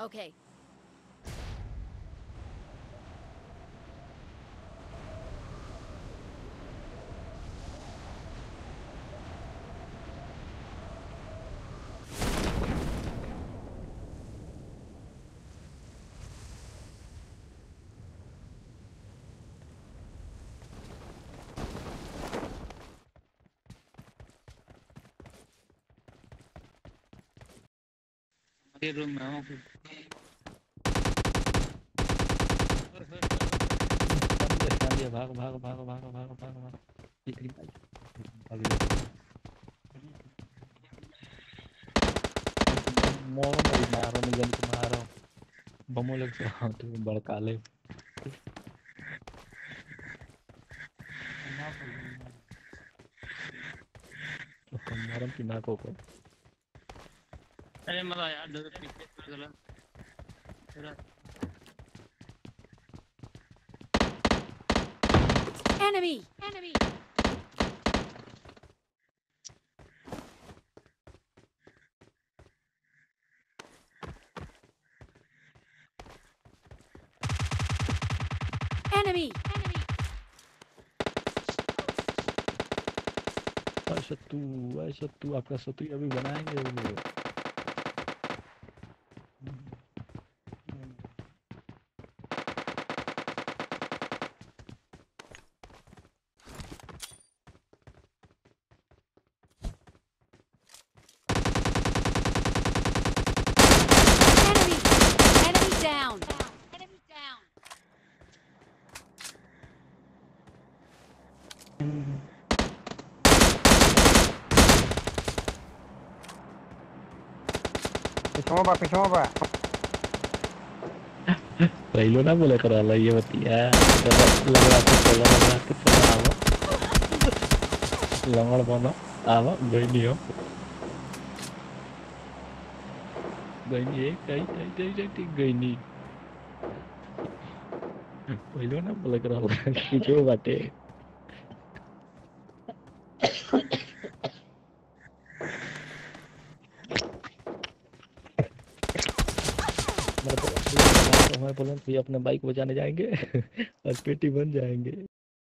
Okay. ये room में हूँ भाग भाग भाग भाग भाग भाग भाग। मोरो मेरी मारो मैं को मारो बमो लग से हाँ तू बड़का ले मारम की नाको को अरे मज़ा यार डर पीछे चला चला Enemy! Enemy! Enemy! Enemy! भाई सत्तू आपका सत्तू अभी बनाएँगे वो Enemy! Enemy down! Enemy down! पीछे बा पीछे बा पहलो ना बोले करा ला ये बतिया चलो लग रहा तो चलो लग रहा तो चलो आवो लंगड़ बनो आवो गई नहीं हो गई नहीं है कहीं कहीं कहीं कहीं ठीक गई नहीं पहलो ना बोले करा ला पीछे बाटे मेरे को हमारे बोले भैया अपने बाइक बजाने जाएँगे और पेटी बन जाएँगे।